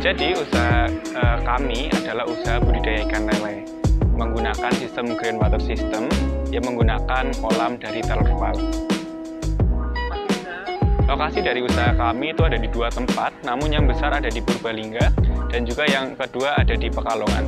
Jadi usaha uh, kami adalah usaha budidaya ikan lele menggunakan sistem green water system yang menggunakan kolam dari terpal. Lokasi dari usaha kami itu ada di dua tempat, namun yang besar ada di Purbalingga dan juga yang kedua ada di Pekalongan.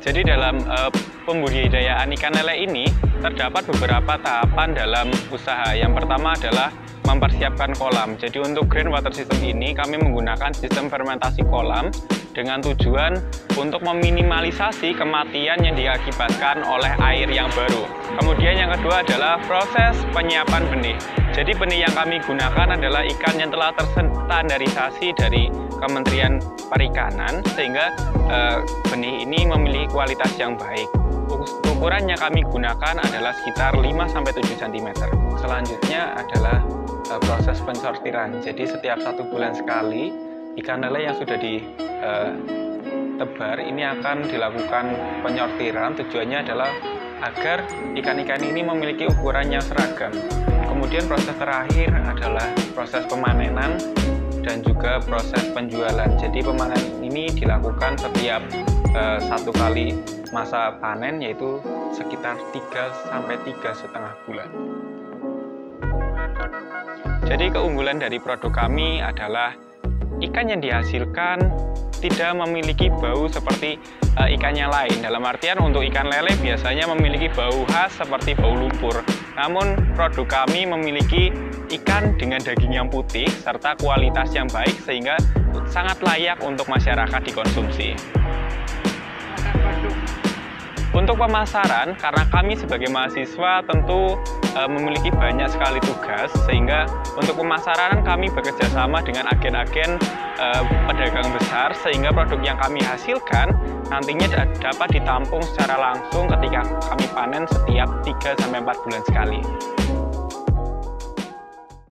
Jadi dalam uh, pembudidayaan ikan lele ini terdapat beberapa tahapan dalam usaha. Yang pertama adalah mempersiapkan kolam. Jadi untuk green water system ini kami menggunakan sistem fermentasi kolam dengan tujuan untuk meminimalisasi kematian yang diakibatkan oleh air yang baru. Kemudian yang kedua adalah proses penyiapan benih. Jadi benih yang kami gunakan adalah ikan yang telah terstandarisasi dari Kementerian Perikanan sehingga e, benih ini memiliki kualitas yang baik. Ukuran yang kami gunakan adalah sekitar 5-7 cm. Selanjutnya adalah e, proses pensortiran. Jadi setiap satu bulan sekali ikan lele yang sudah ditebar eh, ini akan dilakukan penyortiran. Tujuannya adalah agar ikan-ikan ini memiliki ukuran yang seragam. Kemudian proses terakhir adalah proses pemanenan dan juga proses penjualan. Jadi pemanen ini dilakukan setiap uh, satu kali masa panen yaitu sekitar 3 sampai tiga setengah bulan. Jadi keunggulan dari produk kami adalah ikan yang dihasilkan tidak memiliki bau seperti uh, ikan yang lain. Dalam artian untuk ikan lele biasanya memiliki bau khas seperti bau lumpur. Namun produk kami memiliki ikan dengan daging yang putih serta kualitas yang baik sehingga sangat layak untuk masyarakat dikonsumsi. Untuk pemasaran, karena kami sebagai mahasiswa tentu e, memiliki banyak sekali tugas, sehingga untuk pemasaran kami bekerja sama dengan agen-agen e, pedagang besar, sehingga produk yang kami hasilkan nantinya dapat ditampung secara langsung ketika kami panen setiap 3-4 bulan sekali.